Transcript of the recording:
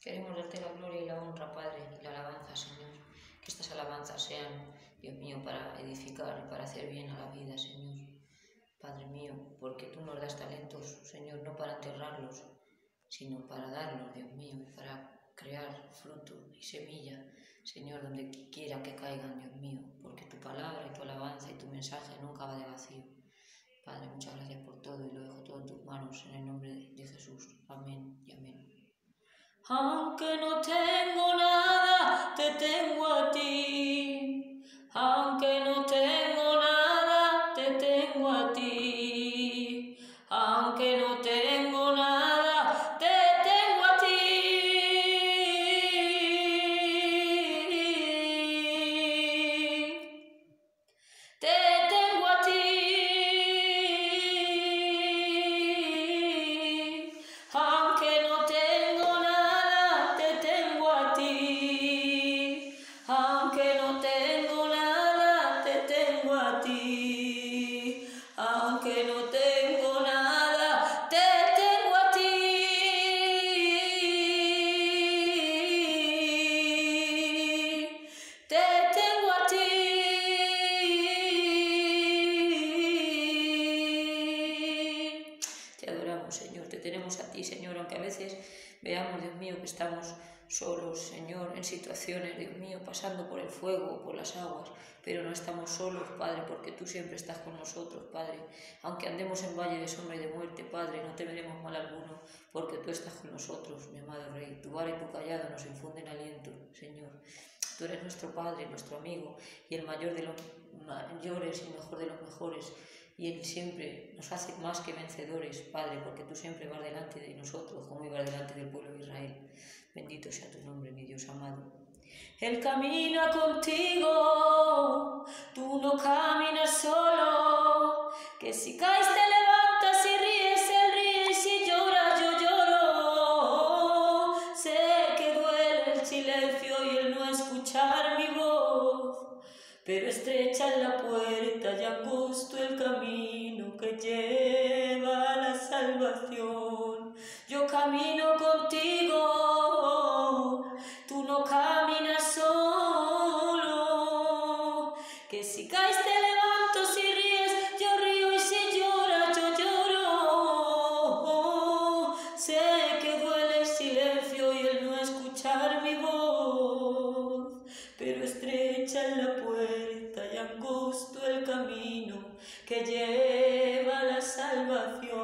Queremos darte la gloria y la honra, Padre, y la alabanza, Señor. Que estas alabanzas sean, Dios mío, para edificar y para hacer bien a la vida, Señor. Padre mío, porque tú nos das talentos, Señor, no para enterrarlos, sino para darlos, Dios mío, y para crear fruto y semilla, Señor, donde quiera que caigan, Dios mío, porque tu palabra y tu alabanza y tu mensaje nunca va de vacío. Padre, muchas gracias por todo y lo dejo todo en tus manos, en el nombre de Jesús. Amén y amén. Aunque no tengo nada, te tengo a ti. Tenemos a ti, Señor, aunque a veces veamos, Dios mío, que estamos solos, Señor, en situaciones, Dios mío, pasando por el fuego o por las aguas, pero no estamos solos, Padre, porque tú siempre estás con nosotros, Padre. Aunque andemos en valle de sombra y de muerte, Padre, no temeremos mal alguno, porque tú estás con nosotros, mi amado Rey. Tu vara y tu callado nos infunden aliento, Señor. Tú eres nuestro Padre, nuestro amigo, y el mayor de los mayores y mejor de los mejores. Y Él siempre nos hace más que vencedores, Padre, porque tú siempre vas delante de nosotros, como ibas delante del pueblo de Israel. Bendito sea tu nombre, mi Dios amado. Él camina contigo, tú no caminas solo, que si caes te levantas y ríes, Él ríe y si lloras yo lloro. Sé que duele el silencio y el no escuchar mi voz, pero estrecha es la puerta y angosto el camino que lleva a la salvación. Yo camino contigo, tú no caminas solo, que si caes te levanto, si ríes yo río y si lloras yo lloro. Sé que duele el silencio y el no escuchar mi voz, es la puerta y angosto el camino que lleva a la salvación.